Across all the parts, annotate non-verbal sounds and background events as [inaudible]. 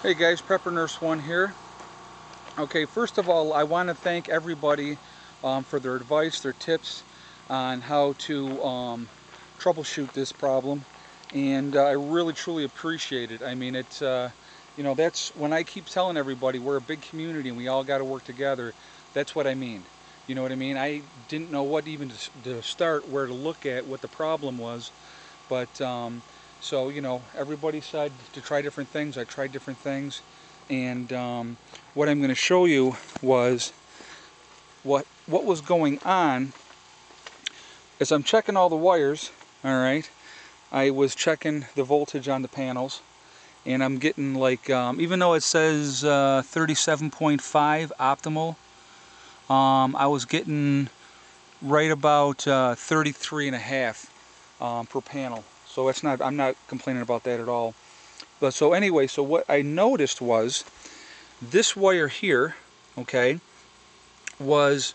Hey guys, Prepper Nurse One here. Okay, first of all, I want to thank everybody um, for their advice, their tips on how to um, troubleshoot this problem, and uh, I really truly appreciate it. I mean, it's uh, you know that's when I keep telling everybody we're a big community and we all got to work together. That's what I mean. You know what I mean? I didn't know what even to start, where to look at, what the problem was, but. Um, so, you know, everybody said to try different things. I tried different things. And um, what I'm going to show you was what, what was going on as I'm checking all the wires, all right, I was checking the voltage on the panels and I'm getting like, um, even though it says uh, 37.5 optimal, um, I was getting right about uh, 33 and a half um, per panel. So it's not, I'm not complaining about that at all. But so anyway, so what I noticed was this wire here, okay, was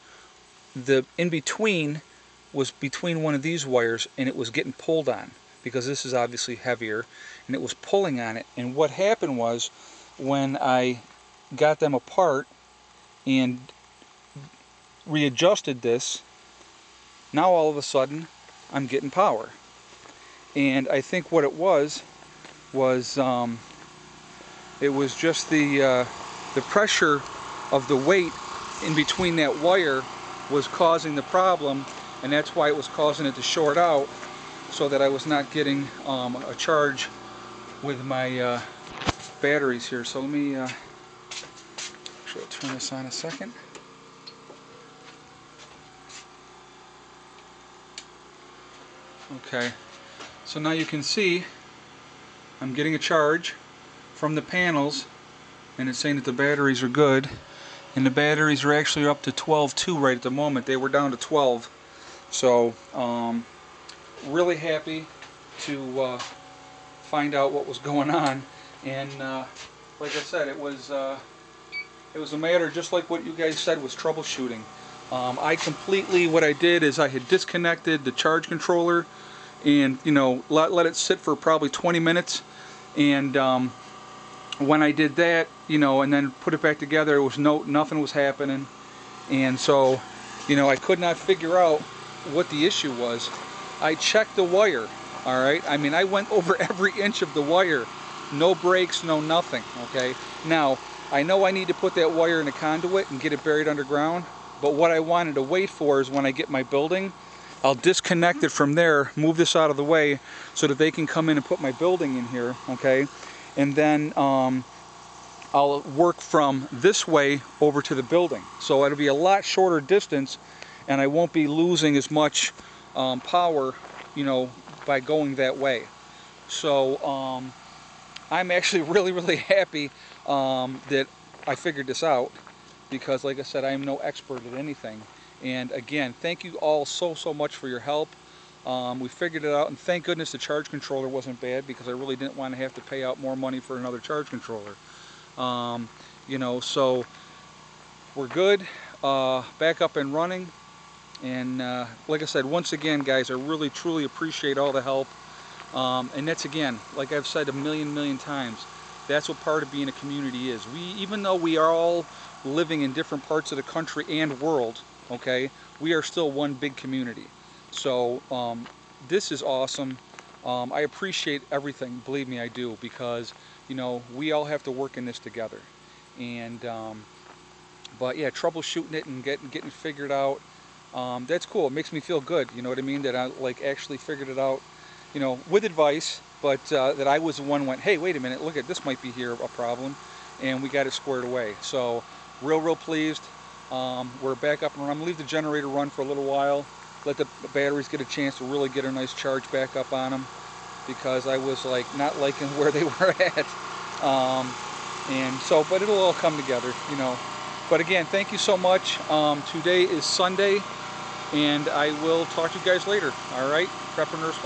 the in between was between one of these wires and it was getting pulled on because this is obviously heavier and it was pulling on it and what happened was when I got them apart and readjusted this now all of a sudden I'm getting power and I think what it was was um, it was just the uh, the pressure of the weight in between that wire was causing the problem and that's why it was causing it to short out so that I was not getting um, a charge with my uh, batteries here. So let me uh, actually I'll turn this on a second. Okay so now you can see I'm getting a charge from the panels and it's saying that the batteries are good and the batteries are actually up to 12.2 right at the moment. They were down to 12. So um, really happy to uh, find out what was going on and uh, like I said it was uh, it was a matter just like what you guys said was troubleshooting. Um, I completely what I did is I had disconnected the charge controller and you know let, let it sit for probably 20 minutes. And um, when I did that you know and then put it back together it was no nothing was happening. And so you know I could not figure out what the issue was. I checked the wire alright I mean I went [laughs] over every inch of the wire. No breaks no nothing okay? Now I know I need to put that wire in a conduit and get it buried underground but what I wanted to wait for is when I get my building I'll disconnect it from there, move this out of the way so that they can come in and put my building in here, okay? And then um, I'll work from this way over to the building. So it'll be a lot shorter distance and I won't be losing as much um, power, you know, by going that way. So um, I'm actually [laughs] really, really happy um, that I figured this out because like I said, I am no expert at anything. And again, thank you all so, so much for your help. Um, we figured it out, and thank goodness the charge controller wasn't bad because I really didn't want to have to pay out more money for another charge controller. Um, you know, so we're good, uh, back up and running. And uh, like I said, once again, guys, I really, truly appreciate all the help. Um, and that's again, like I've said a million, million times, that's what part of being a community is. We, even though we are all living in different parts of the country and world, okay? We are still one big community. So um, this is awesome. Um, I appreciate everything believe me I do because you know we all have to work in this together. And um, but yeah troubleshooting it and getting getting figured out um, that's cool. It makes me feel good you know what I mean? That I like actually figured it out you know with advice but uh, that I was the one went hey wait a minute look at this might be here a problem and we got it squared away. So real real pleased um, we're back up and running. I'm leave the generator run for a little while, let the batteries get a chance to really get a nice charge back up on them because I was like not liking [laughs] where they were at. Um, and so, but it'll all come together, you know. But again, thank you so much. Um, today is Sunday, and I will talk to you guys later. All right, Prepper Nurse